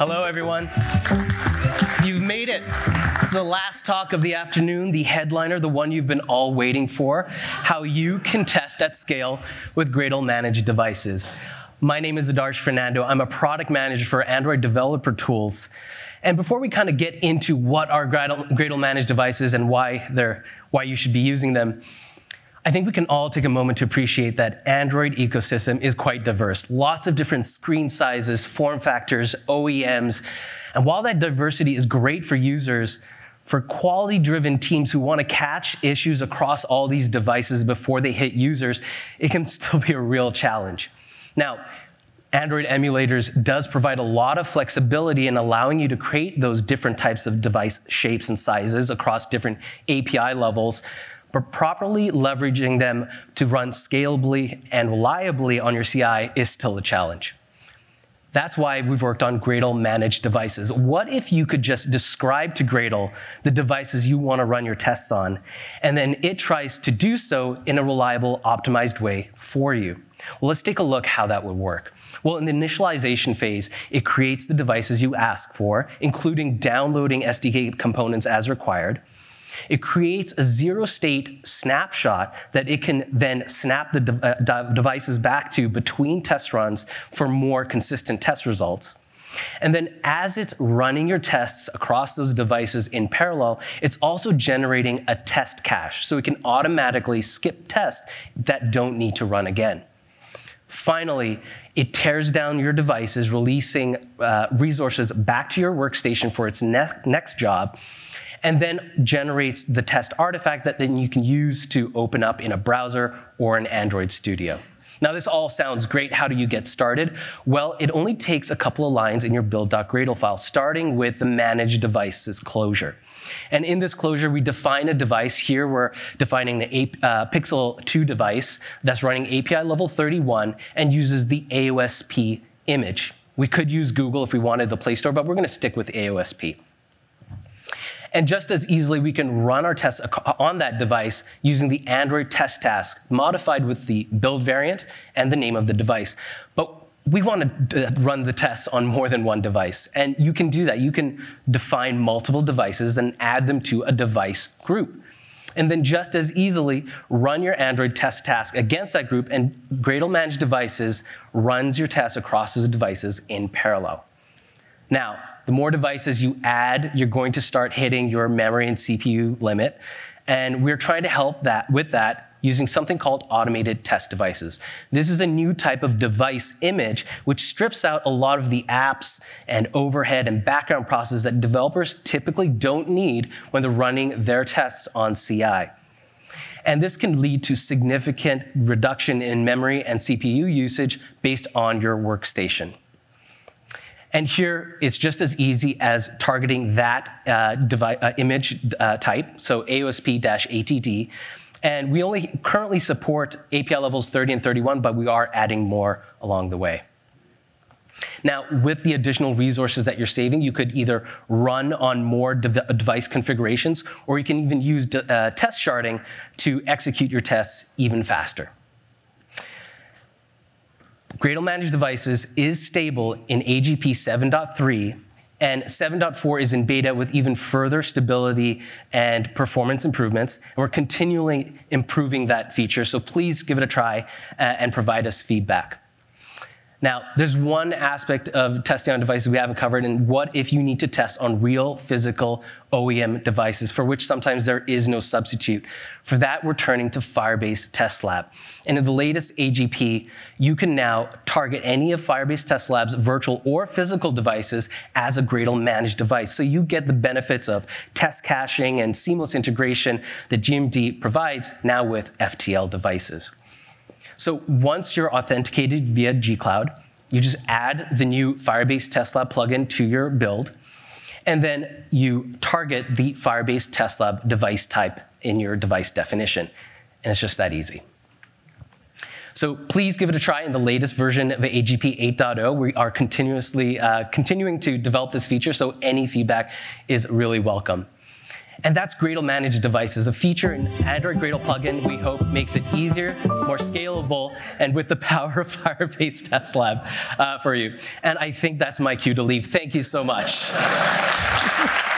everyone. You've made it. It's the last talk of the afternoon, the headliner, the one you've been all waiting for how you can test at scale with Gradle managed devices. My name is Adarsh Fernando. I'm a product manager for Android Developer Tools. And before we kind of get into what are Gradle, Gradle managed devices and why, they're, why you should be using them, I think we can all take a moment to appreciate that Android ecosystem is quite diverse. Lots of different screen sizes, form factors, OEMs. And while that diversity is great for users, for quality driven teams who want to catch issues across all these devices before they hit users, it can still be a real challenge. Now, Android emulators does provide a lot of flexibility in allowing you to create those different types of device shapes and sizes across different API levels but properly leveraging them to run scalably and reliably on your CI is still a challenge. That's why we've worked on Gradle managed devices. What if you could just describe to Gradle the devices you want to run your tests on, and then it tries to do so in a reliable, optimized way for you? Well, let's take a look how that would work. Well, in the initialization phase, it creates the devices you ask for, including downloading SDK components as required. It creates a zero state snapshot that it can then snap the de uh, devices back to between test runs for more consistent test results. And then as it's running your tests across those devices in parallel, it's also generating a test cache. So it can automatically skip tests that don't need to run again. Finally, it tears down your devices, releasing uh, resources back to your workstation for its ne next job and then generates the test artifact that then you can use to open up in a browser or an Android Studio. Now, this all sounds great. How do you get started? Well, it only takes a couple of lines in your build.gradle file, starting with the manage devices closure. And in this closure, we define a device. Here, we're defining the uh, Pixel 2 device that's running API level 31 and uses the AOSP image. We could use Google if we wanted the Play Store, but we're going to stick with AOSP. And just as easily, we can run our tests on that device using the Android test task, modified with the build variant and the name of the device. But we want to run the tests on more than one device. And you can do that. You can define multiple devices and add them to a device group. And then just as easily, run your Android test task against that group, and Gradle Managed Devices runs your tests across those devices in parallel. Now, the more devices you add, you're going to start hitting your memory and CPU limit. And we're trying to help that with that using something called automated test devices. This is a new type of device image which strips out a lot of the apps and overhead and background processes that developers typically don't need when they're running their tests on CI. And this can lead to significant reduction in memory and CPU usage based on your workstation. And here, it's just as easy as targeting that uh, uh, image uh, type, so AOSP-ATD. And we only currently support API levels 30 and 31, but we are adding more along the way. Now, with the additional resources that you're saving, you could either run on more device configurations, or you can even use uh, test sharding to execute your tests even faster. Gradle Managed Devices is stable in AGP 7.3 and 7.4 is in beta with even further stability and performance improvements. And we're continually improving that feature, so please give it a try uh, and provide us feedback. Now, there's one aspect of testing on devices we haven't covered, and what if you need to test on real physical OEM devices, for which sometimes there is no substitute. For that, we're turning to Firebase Test Lab. And in the latest AGP, you can now target any of Firebase Test Lab's virtual or physical devices as a Gradle managed device. So you get the benefits of test caching and seamless integration that GMD provides now with FTL devices. So once you're authenticated via gCloud, you just add the new Firebase Test Lab plugin to your build, and then you target the Firebase Test Lab device type in your device definition. And it's just that easy. So please give it a try in the latest version of AGP 8.0. We are continuously uh, continuing to develop this feature, so any feedback is really welcome. And that's Gradle Managed Devices, a feature in Android Gradle plugin we hope makes it easier, more scalable, and with the power of Firebase Test Lab uh, for you. And I think that's my cue to leave. Thank you so much.